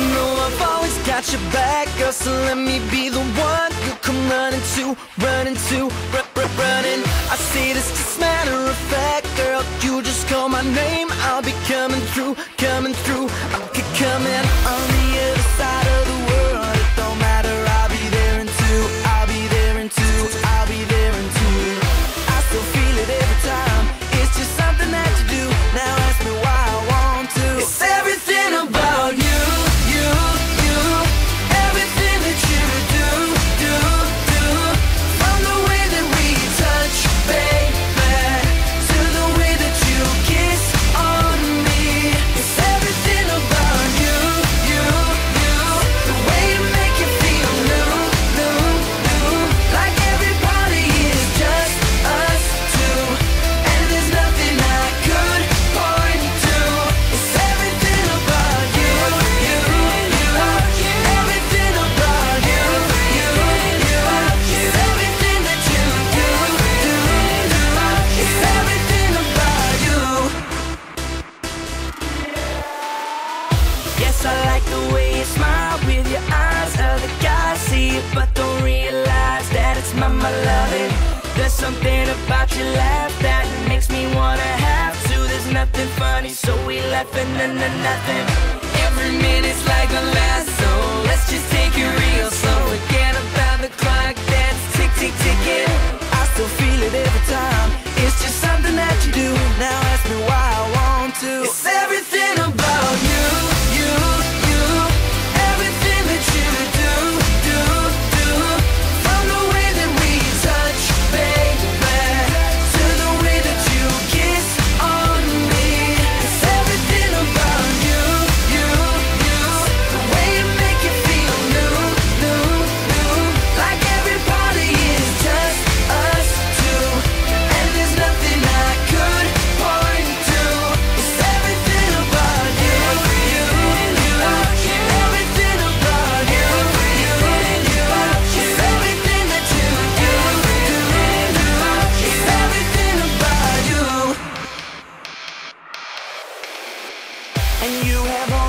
You know I've always got your back, girl, so let me be the one you come running to, running to, r -r running. I see this just matter of fact, girl. You just call my name, I'll be coming through, coming through. I'll be coming on the Yes, I like the way you smile with your eyes. Other guys see it but don't realize that it's my, my loving. There's something about your laugh that makes me wanna have to. There's nothing funny so we laughing and then nothing. Every minute's like a lasso. Let's just take it real slow. and you have